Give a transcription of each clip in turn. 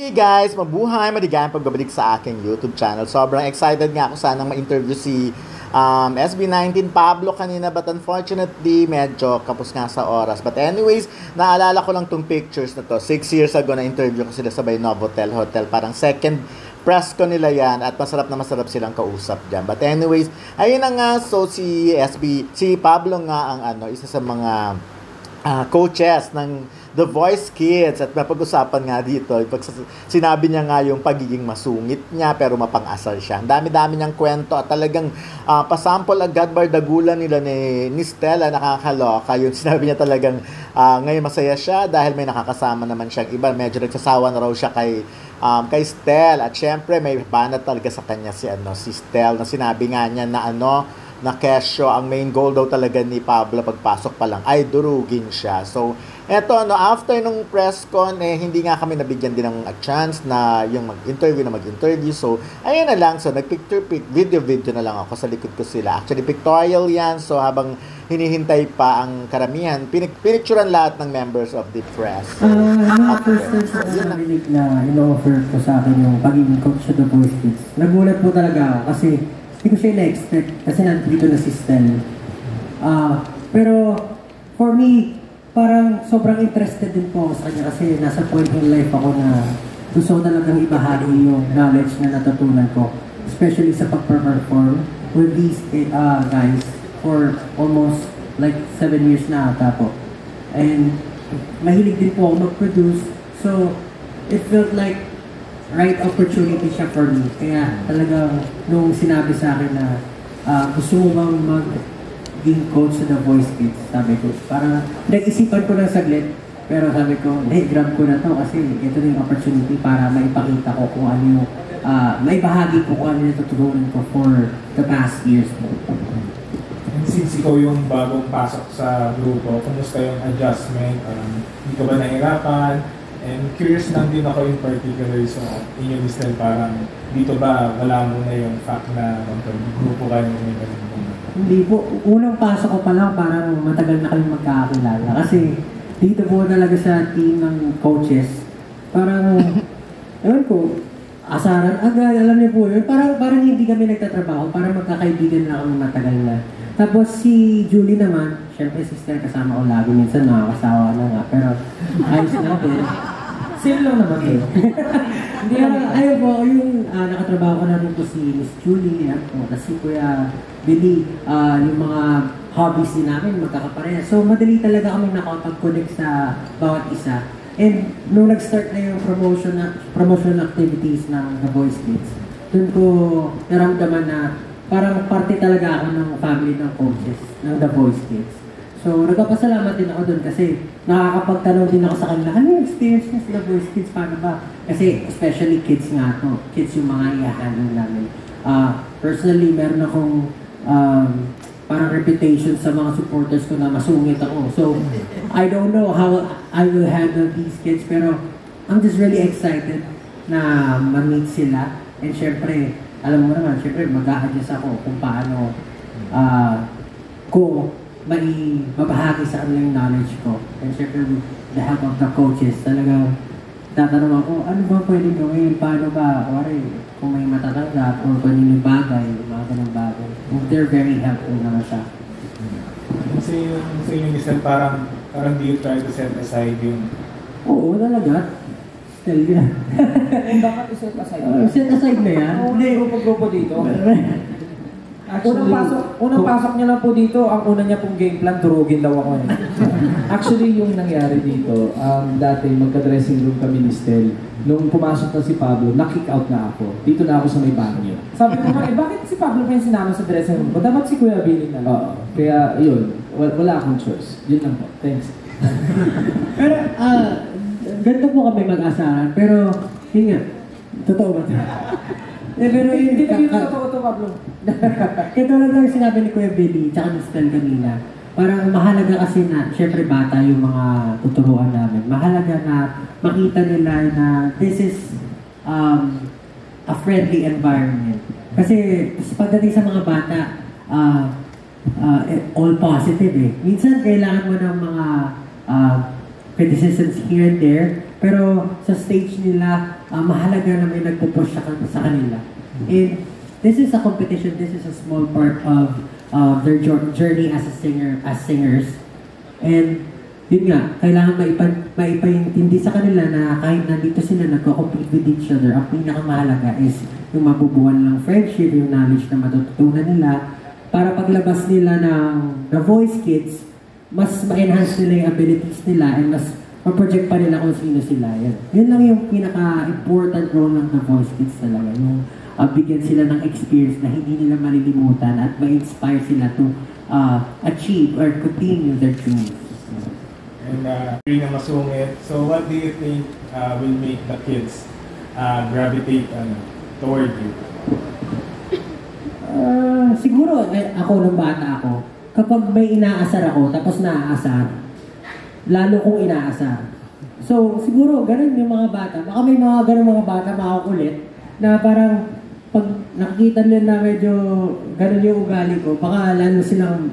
Hey guys, mabuhay, maligayang pagbabalik sa aking YouTube channel. Sobrang excited nga ako sanang ma-interview si um, SB19 Pablo kanina but unfortunately medyo kapos nga sa oras. But anyways, naalala ko lang tong pictures na to. Six years ago na interview ko sila sa Bay Novotel Hotel. Parang second press ko nila yan at masarap na masarap silang kausap dyan. But anyways, ayun na nga. So si SB, si Pablo nga ang ano, isa sa mga uh, coaches ng The Voice Kids at mapag-usapan nga dito pag sinabi niya nga yung pagiging masungit niya pero mapang-asar siya. Ang dami-dami niyang kwento at talagang uh, pasample agad bardagulan nila ni, ni Stella nakakaloka. Yung sinabi niya talagang uh, ngayon masaya siya dahil may nakakasama naman siyang iba. Medyo nagsasawa na raw siya kay um, kay Stel at syempre may banat talaga sa kanya si ano si Stel na sinabi nga niya na ano na kesyo ang main goal daw talaga ni Pablo pagpasok pa lang ay durugin siya. So Eto, ano, after nung press con, eh, hindi nga kami nabigyan din ng a chance na yung mag-interview na mag-interview. So, ayun na lang. So, nag-picture, pic, video-video na lang ako sa likod ko sila. Actually, pictorial yan. So, habang hinihintay pa ang karamihan, pinik pinicturean lahat ng members of the press. So, uh, ano first time sa narinig na in-offer ko sa akin yung pagiging coach sa The Kids. Nagulat po talaga ako kasi hindi ko siya na-expect kasi nandito na si Stel. Uh, pero, for me, parang sobrang interested din po ako sa kanya kasi nasa point in life ako na gusto ko talagang ibahagi yung knowledge na natutunan ko. Especially sa pag-perform with these uh, guys for almost like 7 years na ata po. And mahilig din po ako mag-produce. So, it felt like right opportunity siya for me. Kaya talagang nung sinabi sa akin na uh, gusto mo bang mag maging coach sa The Voice Kids, sabi ko. Para nag-isipan ko lang saglit, pero sabi ko, hey, grab ko na to kasi ito yung opportunity para maipakita ko kung ano yung, uh, maibahagi ko kung ano yung tuturuan ko for the past years. And since ikaw yung bagong pasok sa grupo, kumusta yung adjustment? Um, hindi ka ba nahirapan? And curious lang din ako in particular sa inyong style, parang dito ba wala mo na yung fact na grupo kayo may ganun hindi po. Unang pasok ko pa lang, parang matagal na kami magkakakilala. Kasi dito po talaga sa team ng coaches, parang, ewan ko, asaran agad, alam niyo po yun. Parang, parang hindi kami nagtatrabaho, parang magkakaibigan na kami matagal na. Tapos si Julie naman, syempre sister kasama ko lagi, minsan nakakasawa na nga, pero ayos na din. Same lang naman eh. Hindi, uh, ayun po, yung uh, nakatrabaho ko na rin po si Miss Julie, yan po, kasi Kuya Billy, uh, yung mga hobbies din namin, magkakapareha. So, madali talaga kami nakapag-connect sa bawat isa. And nung nag-start na yung promotion na, promotion activities ng The Voice Kids, doon ko naramdaman na parang parte talaga ako ng family ng coaches ng The Voice Kids. So, nagpapasalamat din ako doon kasi nakakapagtanong din ako sa kanila, ano yung experience niya sila voice kids, paano ba? Kasi especially kids nga to, kids yung mga i-handle namin. Uh, personally, meron akong um, parang reputation sa mga supporters ko na masungit ako. So, I don't know how I will handle these kids, pero I'm just really excited na ma-meet sila. And syempre, alam mo naman, syempre mag-a-adjust ako kung paano uh, kung mai mabahagi sa kanila yung knowledge ko. And syempre with the help of the coaches, talagang tatanong ako, ano ba pwede gawin? Paano ba? Wari, kung may matatanggap or kung yung bagay, mga ganang bagay. And they're very helpful naman sa Kasi yung sa inyong isang parang, parang do you try to set aside yung... Oo, talaga. Still yan. Bakit iset aside? Uh, set aside na yan? Hindi, grupo-grupo dito. Actually, unang pasok, unang pasok niya lang po dito, ang una niya pong game plan, durugin daw ako eh. Actually, yung nangyari dito, um, dati magka-dressing room kami ni Stel. Nung pumasok na si Pablo, na-kick out na ako. Dito na ako sa may banyo. Sabi ko nga, eh, bakit si Pablo pa yung sinama sa dressing room ko? Dapat si Kuya Billy na lang. Oo. Kaya, yun. Wala, wala akong choice. Yun lang po. Thanks. pero, ah, uh, ganito po kami mag-asaran. Pero, yun nga, totoo ba? Eh, pero yun, hindi ka, ka, totoo to, Pablo. Ito lang lang sinabi ni Kuya Billy, tsaka ni Stan kanina. Parang mahalaga kasi na, syempre bata yung mga tuturuan namin. Mahalaga na makita nila na this is um, a friendly environment. Kasi pagdating sa mga bata, uh, uh, all positive eh. Minsan kailangan mo ng mga uh, criticisms here and there, Pero sa stage nila, ah, mahalaga na may nagpo-push sa, sa kanila. And this is a competition, this is a small part of uh, their jour- journey as a singer, as singers. And yun nga, kailangan maipa, maipaintindi sa kanila na kahit nandito sila nagko-compete with each other, ang pinakamahalaga is yung mabubuan ng friendship, yung knowledge na matututunan nila, para paglabas nila ng The Voice Kids, mas ma-enhance nila yung abilities nila and mas ma-project pa nila kung sino sila. Yan. Yun lang yung pinaka-important role ng The Voice Kids talaga. Yung uh, bigyan sila ng experience na hindi nila malilimutan at ma-inspire sila to uh, achieve or continue their dreams. And uh, na masungit. So what do you think uh, will make the kids uh, gravitate ano, toward you? Ah, siguro, eh, ako nung bata ako, kapag may inaasar ako, tapos naaasar, lalo kong inaasar. So, siguro, ganun yung mga bata. Baka may mga ganun mga bata, makakulit, na parang pag nakikita nila na medyo ganun yung ugali ko, baka lalo silang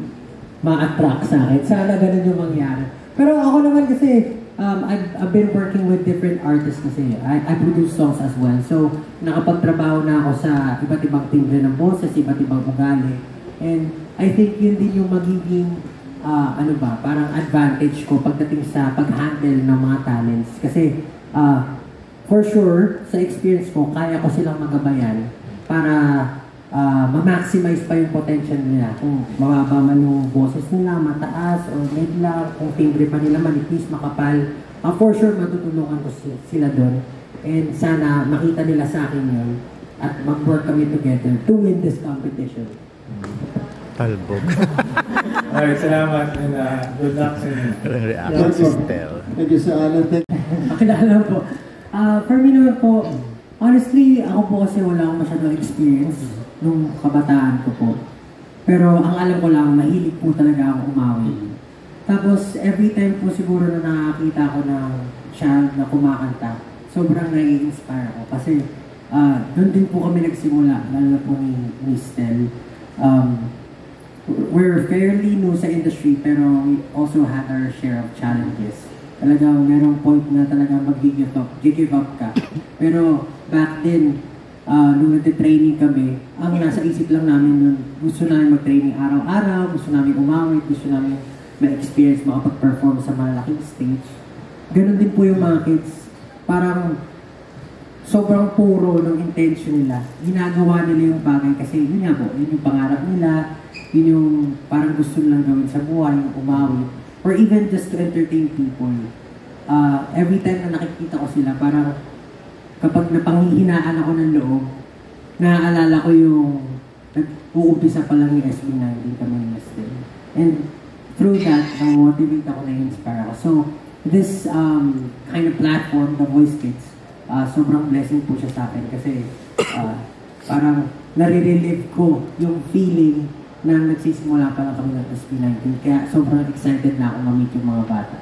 ma-attract sa akin. Sana ganun yung mangyari. Pero ako naman kasi, um, I've, I've been working with different artists kasi. I, I produce songs as well. So, nakapagtrabaho na ako sa iba't ibang timbre ng boses, iba't ibang ugali. And I think yun din yung magiging, ah, ano ba, parang advantage ko pagdating sa pag-handle ng mga talents. Kasi, ah, for sure, sa experience ko, kaya ko silang magabayan para ah, ma-maximize pa yung potential nila. Kung mababa man yung boses nila, mataas, or mid lang, kung timbre pa nila manipis, makapal, ah, for sure matutulungan ko si- sila doon. And sana makita nila sa akin yun at mag-work kami together to win this competition. Talbog. Alright, salamat and uh, good luck sa inyo. Reaction si Stel. Thank you, Sir Alan. Thank Pakilala po. Ah, for me naman po, honestly, ako po kasi wala akong masyadong experience nung kabataan ko po. Pero ang alam ko lang, mahilig po talaga ako umawi. Tapos, every time po siguro na nakakita ko ng child na kumakanta, sobrang nai-inspire ako. Kasi, ah, doon din po kami nagsimula, lalo na po ni, ni Stel. Um, we're fairly new sa industry pero we also had our share of challenges. Talagang merong point na talagang mag-give up, give up ka. Pero back then, uh, nung nagte-training kami, ang nasa isip lang namin nun, gusto namin mag-training araw-araw, gusto namin umawit, gusto namin ma-experience, makapag-perform sa malalaking stage. Ganon din po yung mga kids. Parang sobrang puro ng intention nila. Ginagawa nila yung bagay kasi yun nga po, yun yung pangarap nila, yun yung parang gusto nilang gawin sa buhay, yung umawi, or even just to entertain people. Uh, every time na nakikita ko sila, parang kapag napanghihinaan ako ng loob, naaalala ko yung nag-uumpisa pa lang yung SB19 kami ni Estel. And through that, na-motivate ako, na-inspire ako. So, this um, kind of platform, The Voice Kids, uh, sobrang blessing po siya sa akin kasi uh, parang nare-relieve ko yung feeling na nagsisimula pa lang kami ng SB19. Kaya sobrang excited na ako ma-meet yung mga bata.